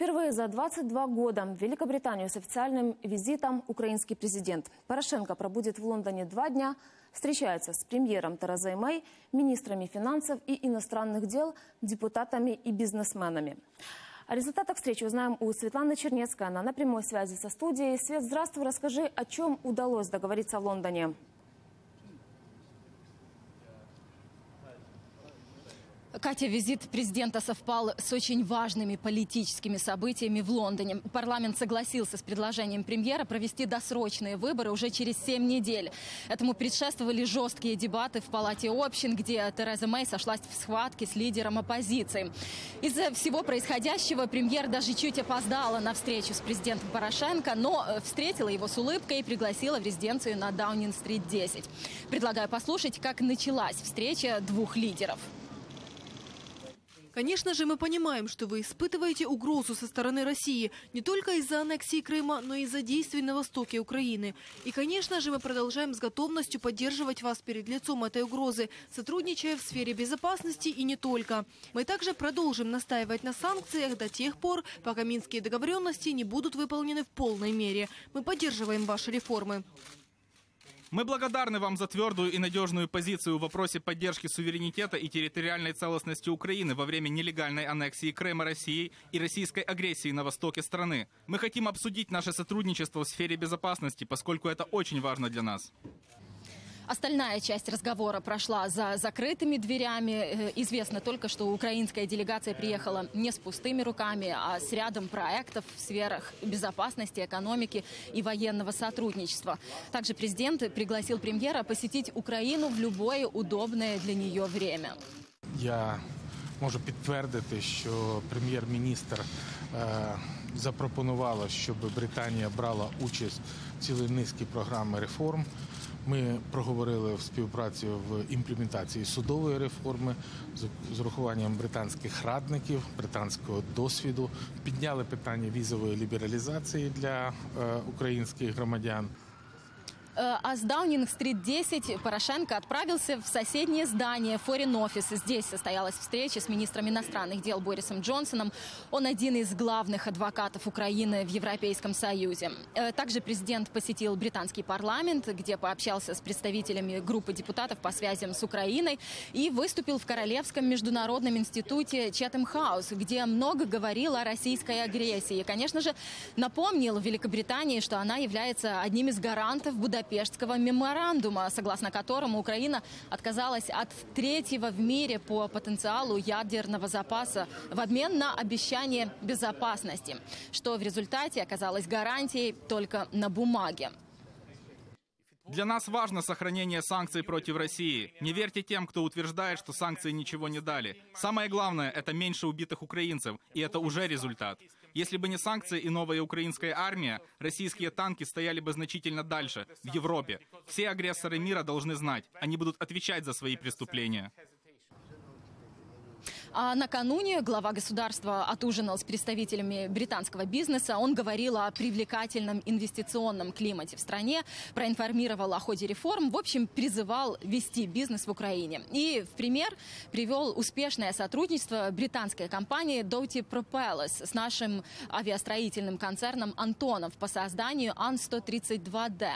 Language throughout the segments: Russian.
Впервые за 22 года в Великобританию с официальным визитом украинский президент. Порошенко пробудет в Лондоне два дня, встречается с премьером Терезой Мэй, министрами финансов и иностранных дел, депутатами и бизнесменами. О результатах встречи узнаем у Светланы Чернецкой. Она на прямой связи со студией. Свет, здравствуй, расскажи, о чем удалось договориться в Лондоне. Катя, визит президента совпал с очень важными политическими событиями в Лондоне. Парламент согласился с предложением премьера провести досрочные выборы уже через семь недель. Этому предшествовали жесткие дебаты в Палате общин, где Тереза Мэй сошлась в схватке с лидером оппозиции. Из-за всего происходящего премьер даже чуть опоздала на встречу с президентом Порошенко, но э, встретила его с улыбкой и пригласила в резиденцию на Даунинг-стрит 10. Предлагаю послушать, как началась встреча двух лидеров. Конечно же, мы понимаем, что вы испытываете угрозу со стороны России не только из-за аннексии Крыма, но и из-за действий на востоке Украины. И, конечно же, мы продолжаем с готовностью поддерживать вас перед лицом этой угрозы, сотрудничая в сфере безопасности и не только. Мы также продолжим настаивать на санкциях до тех пор, пока минские договоренности не будут выполнены в полной мере. Мы поддерживаем ваши реформы. Мы благодарны вам за твердую и надежную позицию в вопросе поддержки суверенитета и территориальной целостности Украины во время нелегальной аннексии Крыма Россией и российской агрессии на востоке страны. Мы хотим обсудить наше сотрудничество в сфере безопасности, поскольку это очень важно для нас. Остальная часть разговора прошла за закрытыми дверями. Э, известно только, что украинская делегация приехала не с пустыми руками, а с рядом проектов в сферах безопасности, экономики и военного сотрудничества. Также президент пригласил премьера посетить Украину в любое удобное для нее время. Я можу підтвердити, що прем'єр-міністр е, запропонувала, щоб Британія брала участь в цілій низці програми реформ. Ми проговорили в співпраці в імплементації судової реформи з- урахуванням британських радників, британського досвіду. Підняли питання візової лібералізації для е, українських громадян. Э, А с Даунинг-стрит 10 Порошенко отправился в соседнее здание Foreign Office. Здесь состоялась встреча с министром иностранных дел Борисом Джонсоном. Он один из главных адвокатов Украины в Европейском Союзе. Э, Также президент посетил британский парламент, где пообщался с представителями группы депутатов по связям с Украиной и выступил в Королевском международном институте Четем Хаус, где много говорил о российской агрессии. И, конечно же, напомнил Великобритании, что она является одним из гарантов Будапештского меморандума, согласно которому Украина отказалась от третьего в мире по потенциалу ядерного запаса в обмен на обещание безопасности, что в результате оказалось гарантией только на бумаге. Для нас важно сохранение санкций против России. Не верьте тем, кто утверждает, что санкции ничего не дали. Самое главное – это меньше убитых украинцев, и это уже результат. Если бы не санкции и новая украинская армия, российские танки стояли бы значительно дальше, в Европе. Все агрессоры мира должны знать, они будут отвечать за свои преступления. А накануне глава государства отужинал с представителями британского бизнеса. Он говорил о привлекательном инвестиционном климате в стране, проинформировал о ходе реформ, в общем, призывал вести бизнес в Украине. И в пример привел успешное сотрудничество британской компании Doughty Propellers с нашим авиастроительным концерном «Антонов» по созданию Ан-132Д.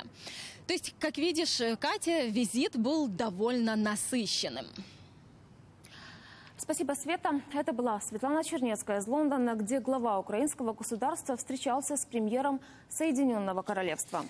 То есть, как видишь, Катя, визит был довольно насыщенным. Спасибо, Света. Это была Светлана Чернецкая из Лондона, где глава украинского государства встречался с премьером Соединенного Королевства.